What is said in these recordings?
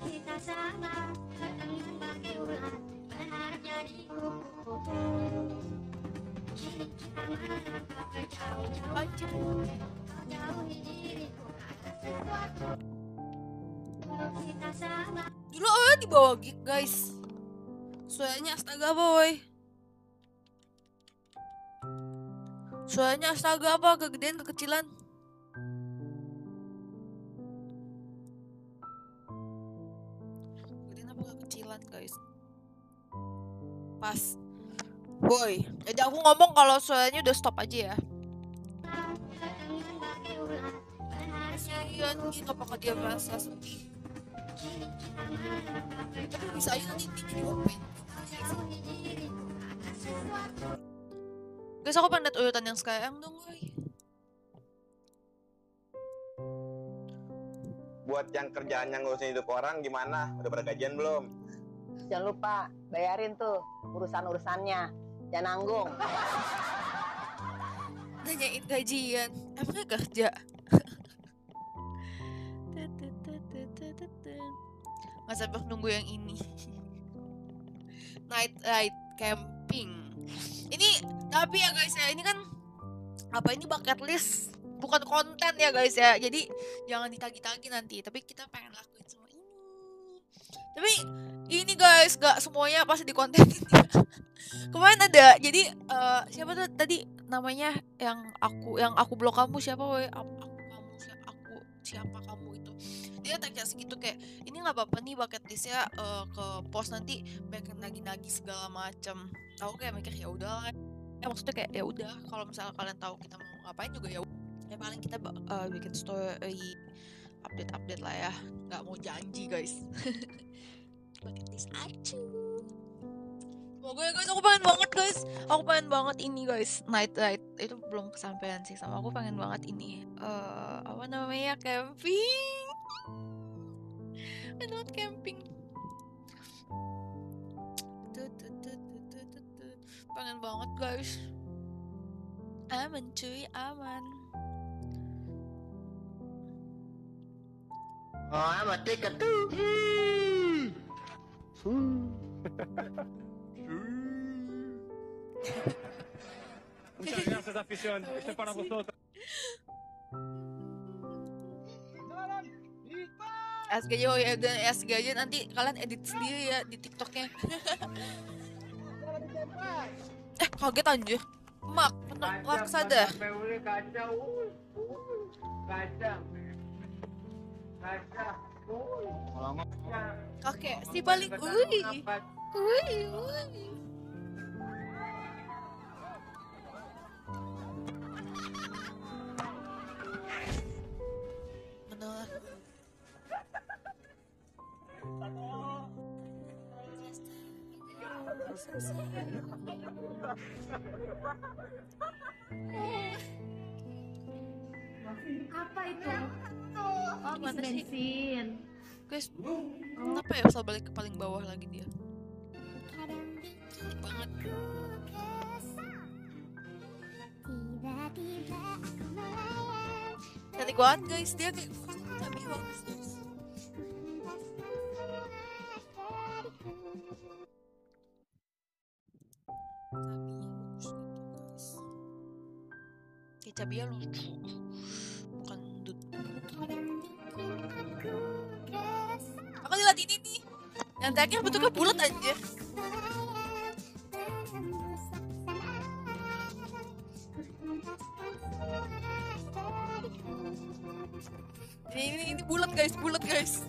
kita sama datangnya pakai ulat berharap jadi kupu-kupu kita melangkah jauh-jauh Anjir. jauhi diriku ada sesuatu Kalau kita sama Dulu awalnya di bawah gig guys. Suaranya astaga boy. Suaranya astaga apa kegedean kekecilan. Kegedean apa kekecilan guys. Pas. Boy, jadi aku ngomong kalau suaranya udah stop aja ya. Kasihan gitu apakah dia merasa sedih. Tapi bisa aja nanti di di open. Guys, aku pengen liat urutan yang sekarang dong, woy. buat yang kerjaannya ngurusin hidup orang gimana? Udah pada gajian belum? Jangan lupa bayarin tuh urusan-urusannya. Jangan nanggung. Nanyain gajian. Emangnya kerja? Nggak sabar nunggu yang ini. Night ride camping. Ini tapi ya guys ya, ini kan apa ini bucket list bukan konten ya guys ya. Jadi jangan ditagi-tagi nanti, tapi kita pengen lakuin semua ini. Tapi ini guys, gak semuanya pasti di konten Kemarin ada, jadi eh, siapa tuh tadi namanya yang aku yang aku blok kamu siapa woi aku, kamu siapa aku siapa kamu itu. Dia tanya segitu kayak ini nggak apa-apa nih bucket listnya eh, ke pos nanti mereka nagi-nagi segala macam aku kayak mikir ya udah ya maksudnya kayak ya udah kalau misalnya kalian tahu kita mau ngapain juga ya ya paling kita eh, bikin story update update lah ya. Nggak mau janji guys. Bucket list aja ya guys, aku pengen banget guys. Aku pengen banget ini guys. Night ride. Itu belum kesampaian sih sama aku. Pengen banget ini eh Apa namanya Camping. Pengen banget camping Pengen banget guys Aman cuy aman Oh, I'm a ticket tuh. Muchas gracias, afición. Este es para vosotros. SGJ oh ya dan SGJ nanti kalian edit sendiri ya di TikToknya. eh kaget anjir. Mak, penuh laksada. Kakek si paling ui. Ui, ui. Bener. Apa itu oh sih? bensin Guys, kenapa ya usah balik ke paling bawah lagi dia? Cantik banget. Cantik banget guys, dia kayak tapi Cabinya lucu cabinya lucu. Bukan dut. Aku lihat ini nih. Yang terakhir bentuknya bulat aja. Ini, ini bulat guys, bulat guys.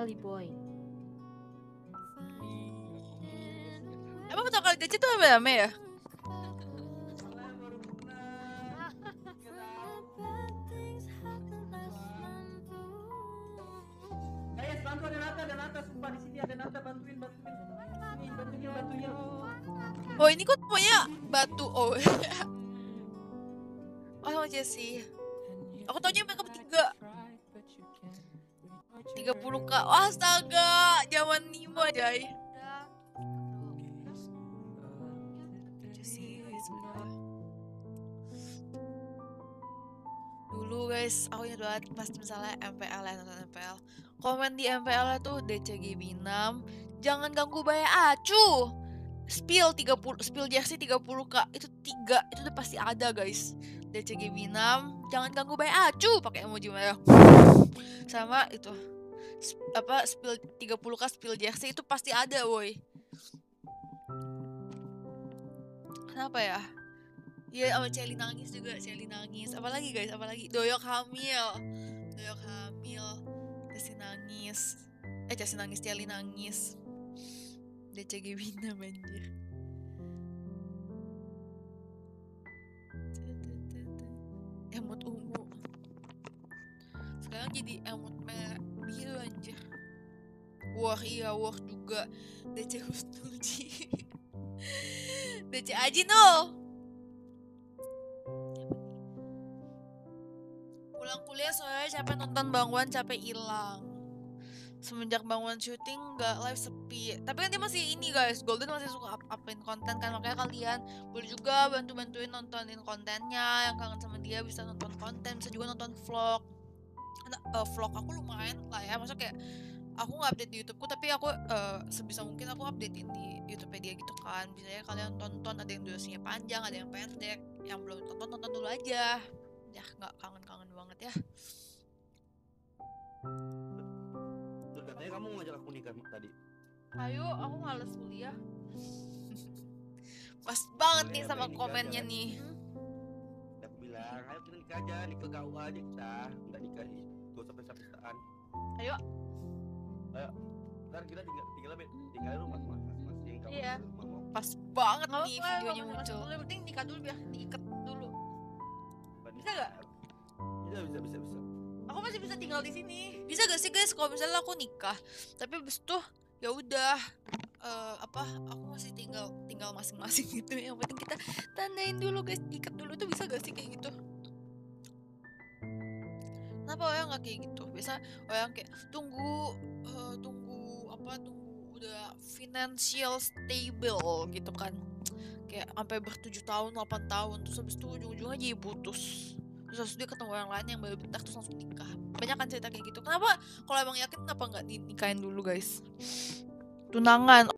Kelly boy Emang pertama kali DC tuh rame-rame ya? Bantu ada Nata, ada Nata, sumpah di sini ada Nata, bantuin, bantuin. Nih, bantuin, bantuin. Oh ini kok namanya batu oh. oh sama Jesse. Aku taunya mereka bertiga. 30 k. Wah, astaga, zaman Nimo. Jesse, sebentar. Dulu guys, aku ingat banget pas misalnya MPL ya nonton MPL. Komen di MPL tuh DCGB 6 Jangan ganggu bayar acu Spill 30 Spill jersey 30k Itu tiga Itu udah pasti ada guys DCGB 6 Jangan ganggu bayar acu pakai emoji merah Sama itu apa spill 30k spill jersey itu pasti ada woi. Kenapa ya? Iya sama Celi nangis juga Celi nangis. Apalagi guys apalagi? Doyok hamil. Doyok hamil. Cesi nangis. Eh Cesi nangis Celi nangis. DCG Bina banjir. Emot ungu. Sekarang jadi emot merah biru anjir. Wah iya wah juga. DC Husnulji DC Aji no Pulang kuliah soalnya capek nonton Bang capek hilang. Semenjak Bang syuting gak live sepi. Tapi kan dia masih ini guys. Golden masih suka up upin konten kan. Makanya kalian boleh juga bantu-bantuin nontonin kontennya. Yang kangen sama dia bisa nonton konten Bisa juga nonton vlog Eh, vlog aku lumayan lah ya Maksudnya kayak aku nggak update di YouTubeku tapi aku eh, sebisa mungkin aku updatein di YouTube dia gitu kan. Bisa ya kalian tonton ada yang durasinya panjang ada yang pendek yang belum tonton tonton dulu aja. Ya nggak kangen-kangen banget ya. Terus katanya kamu ngajak aku nikah tadi. ayo aku males kuliah. Pas banget nih Boleh, sama komennya nih. Udah aku bilang, ayo kita nikah aja, nikah kau aja kita. Enggak nikah sampai sampai setaan. Ayo. Ayo. Ntar kita tinggal tinggal tinggal di rumah masing-masing. Kamu Iya. rumah mau. pas banget Nggak nih videonya muncul yang penting nikah dulu biar diikat dulu Bisa nggak? Bisa bisa bisa bisa. aku masih bisa tinggal di sini bisa gak sih guys kalau misalnya aku nikah tapi abis itu ya udah eh, apa aku masih tinggal tinggal masing-masing gitu yang penting kita tandain dulu guys ikat dulu tuh bisa gak sih kayak gitu kenapa orang nggak kayak gitu. Biasa orang kayak tunggu eh, tunggu apa tunggu udah financial stable gitu kan. Kayak sampai bertujuh tahun 8 tahun terus habis itu ujung-ujungnya jadi putus. Terus habis dia ketemu orang lain yang baru bentar terus langsung nikah. Banyak kan cerita kayak gitu. Kenapa? Kalau emang yakin kenapa nggak dinikahin dulu guys? Tunangan